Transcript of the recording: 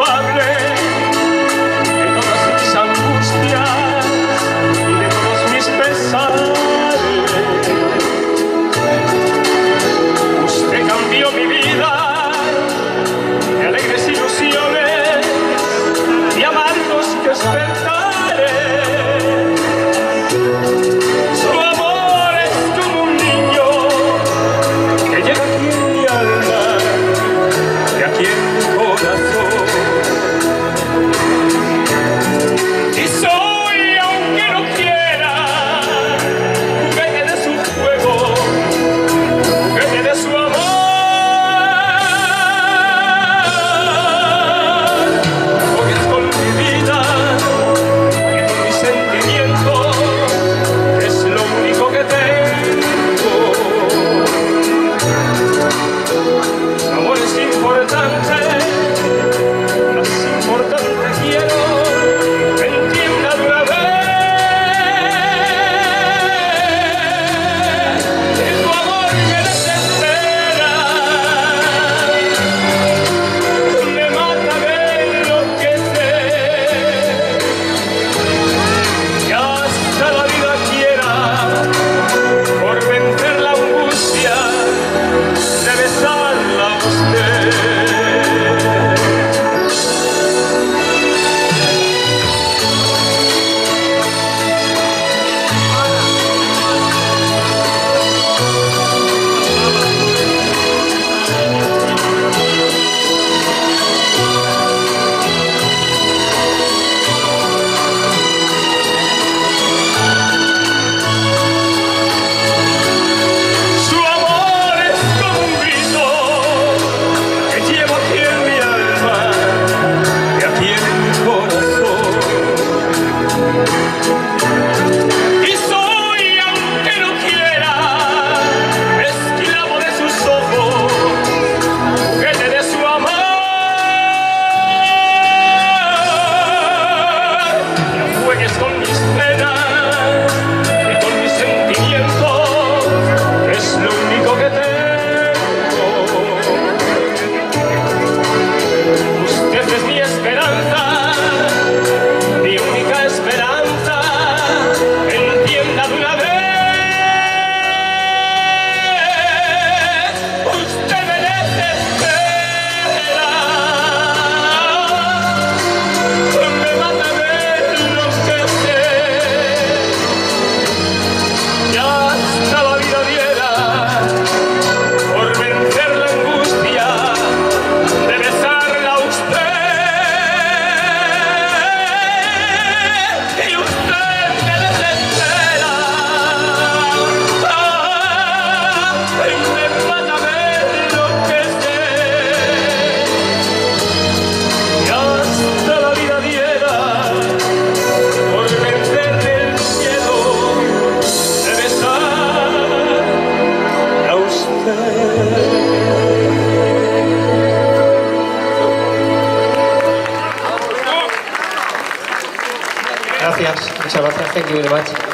Padre. gracias. Muchas gracias. Thank you very much.